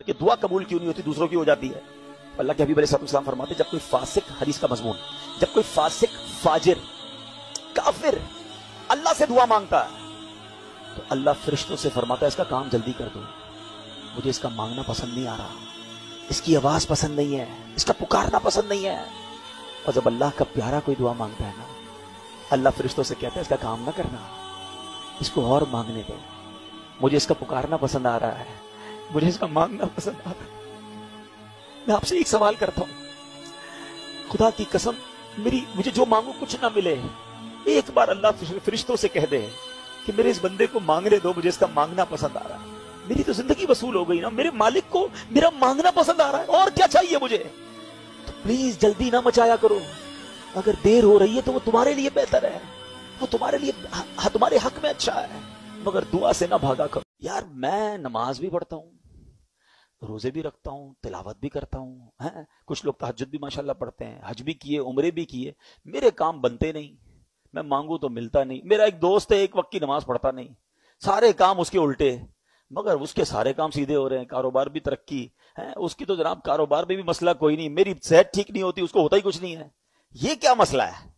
कि दुआ कबूल क्यों नहीं होती, दूसरों की हो जाती है। अल्लाह के हबीब अलैहिस्सलाम फरमाते, जब कोई फासिक, हदीस का मजमून, जब कोई फासिक, फाजिर, काफिर, अल्लाह से दुआ माँगता है तो अल्लाह फरिश्तों से फरमाता है, इसका काम जल्दी कर दो। मुझे इसका मांगना पसंद नहीं आ रहा। इसकी आवाज़ पसंद नहीं है। इसका पुकारना पसंद नहीं है। और जब अल्लाह का प्यारा कोई दुआ माँगता है ना, अल्लाह फरिश्तों से कहता है, इसका काम ना करना। इसको और मांगने दो। मुझे इसका पुकारना पसंद आ रहा है। मुझे इसका मांगना पसंद आ रहा मैं आपसे एक सवाल करता हूँ। खुदा की कसम, मेरी, मुझे जो मांगू कुछ ना मिले। एक बार अल्लाह फरिश्तों से कह दे कि मेरे इस बंदे को मांगने दो, मुझे इसका मांगना पसंद आ रहा है। मेरी तो ज़िंदगी वसूल हो गई ना, मेरे मालिक को मेरा मांगना पसंद आ रहा है, और क्या चाहिए मुझे? तो प्लीज़ जल्दी ना मचाया करो। अगर देर हो रही है तो वो तुम्हारे लिए बेहतर है। वो तुम्हारे लिए तुम्हारे हक में अच्छा है। मगर दुआ से ना भागा करो। यार, मैं नमाज़ भी पढ़ता हूँ। रोज़े भी रखता हूँ, तिलावत भी करता हूँ, है? कुछ लोग तहजद भी माशाल्लाह पढ़ते हैं, हज भी किए, उम्रे भी किए, मेरे काम बनते नहीं, मैं मांगू तो मिलता नहीं, मेरा एक दोस्त है, एक वक्त की नमाज़ पढ़ता नहीं, सारे काम उसके उल्टे, मगर उसके सारे काम सीधे हो रहे हैं, कारोबार भी तरक्की, है? उसकी तो जनाब कारोबार में भी मसला कोई नहीं, मेरी सेहत ठीक नहीं होती, उसको होता ही कुछ नहीं है, ये क्या मसला है?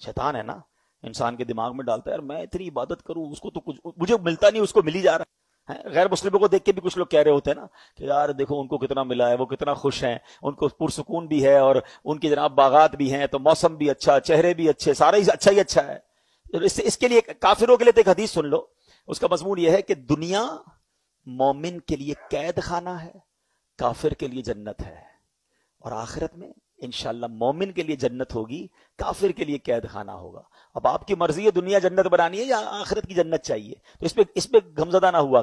शैतान है ना, इंसान के दिमाग में डालता है, यार मैं इतनी इबादत करूँ, उसको तो कुछ, मुझे मिलता नहीं, उसको मिली जा रहा है। गैर मुस्लिमों को देख के भी कुछ लोग कह रहे होते हैं ना, कि यार देखो उनको कितना मिला है, वो कितना खुश हैं, उनको पुरसकून भी है और उनकी जनाब बागात भी हैं तो मौसम भी अच्छा चेहरे भी अच्छे, सारा ही अच्छा ही अच्छा है। तो इससे इसके लिए काफिरों के लिए तो एक हदीस सुन लो। उसका मजमून यह है कि दुनिया मोमिन के लिए कैद खाना है, काफिर के लिए जन्नत है। और आखिरत में इनशाला मोमिन के लिए जन्नत होगी, काफिर के लिए कैद खाना होगा। अब आपकी मर्ज़ी है दुनिया जन्नत बनानी है या आखिरत की जन्नत चाहिए। तो इसमें इसमें गमजदा ना हुआ